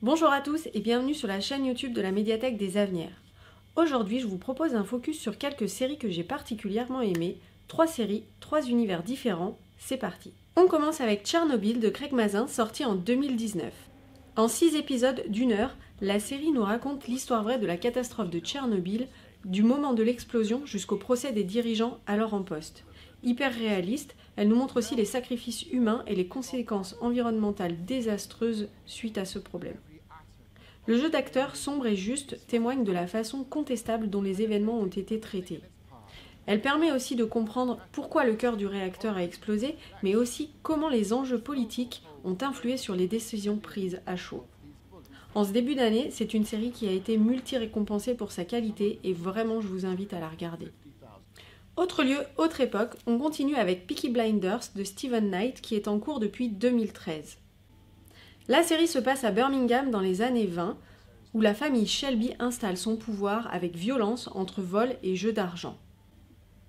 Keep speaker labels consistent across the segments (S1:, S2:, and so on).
S1: Bonjour à tous et bienvenue sur la chaîne YouTube de la médiathèque des Avenirs. Aujourd'hui, je vous propose un focus sur quelques séries que j'ai particulièrement aimées. Trois séries, trois univers différents. C'est parti. On commence avec Tchernobyl de Craig Mazin, sorti en 2019. En six épisodes d'une heure, la série nous raconte l'histoire vraie de la catastrophe de Tchernobyl, du moment de l'explosion jusqu'au procès des dirigeants alors en poste. Hyper réaliste, elle nous montre aussi les sacrifices humains et les conséquences environnementales désastreuses suite à ce problème. Le jeu d'acteur sombre et juste témoigne de la façon contestable dont les événements ont été traités. Elle permet aussi de comprendre pourquoi le cœur du réacteur a explosé, mais aussi comment les enjeux politiques ont influé sur les décisions prises à chaud. En ce début d'année, c'est une série qui a été multi-récompensée pour sa qualité et vraiment je vous invite à la regarder. Autre lieu, autre époque, on continue avec Peaky Blinders de Steven Knight qui est en cours depuis 2013. La série se passe à Birmingham dans les années 20 où la famille Shelby installe son pouvoir avec violence entre vol et jeu d'argent.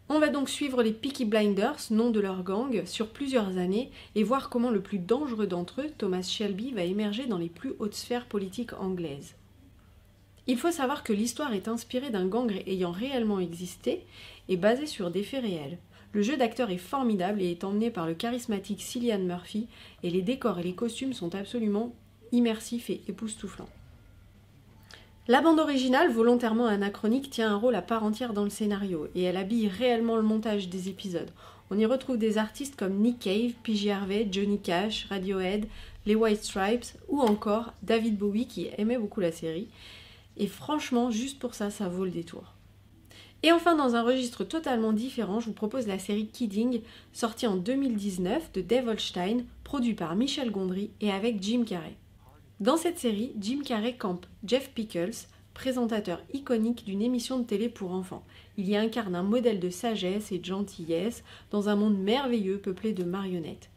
S1: On va donc suivre les Peaky Blinders, nom de leur gang, sur plusieurs années et voir comment le plus dangereux d'entre eux, Thomas Shelby, va émerger dans les plus hautes sphères politiques anglaises. Il faut savoir que l'histoire est inspirée d'un gang ayant réellement existé et basée sur des faits réels. Le jeu d'acteur est formidable et est emmené par le charismatique Cillian Murphy et les décors et les costumes sont absolument immersifs et époustouflants. La bande originale, volontairement anachronique, tient un rôle à part entière dans le scénario et elle habille réellement le montage des épisodes. On y retrouve des artistes comme Nick Cave, PJ Harvey, Johnny Cash, Radiohead, les White Stripes ou encore David Bowie qui aimait beaucoup la série et franchement, juste pour ça, ça vaut le détour. Et enfin, dans un registre totalement différent, je vous propose la série Kidding, sortie en 2019 de Dave Holstein, produit par Michel Gondry et avec Jim Carrey. Dans cette série, Jim Carrey campe Jeff Pickles, présentateur iconique d'une émission de télé pour enfants. Il y incarne un modèle de sagesse et de gentillesse dans un monde merveilleux peuplé de marionnettes.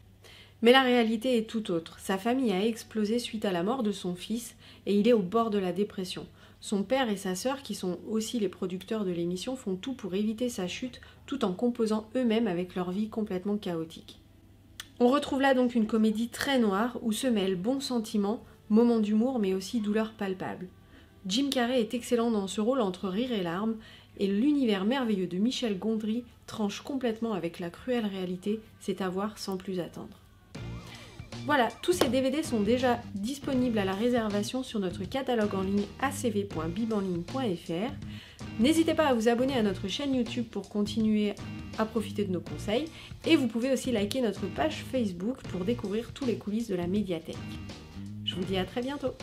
S1: Mais la réalité est tout autre. Sa famille a explosé suite à la mort de son fils et il est au bord de la dépression. Son père et sa sœur, qui sont aussi les producteurs de l'émission, font tout pour éviter sa chute tout en composant eux-mêmes avec leur vie complètement chaotique. On retrouve là donc une comédie très noire où se mêlent bons sentiments, moments d'humour mais aussi douleurs palpables. Jim Carrey est excellent dans ce rôle entre rire et larmes et l'univers merveilleux de Michel Gondry tranche complètement avec la cruelle réalité, c'est à voir sans plus attendre. Voilà, tous ces DVD sont déjà disponibles à la réservation sur notre catalogue en ligne acv.bibanligne.fr. N'hésitez pas à vous abonner à notre chaîne YouTube pour continuer à profiter de nos conseils et vous pouvez aussi liker notre page Facebook pour découvrir tous les coulisses de la médiathèque. Je vous dis à très bientôt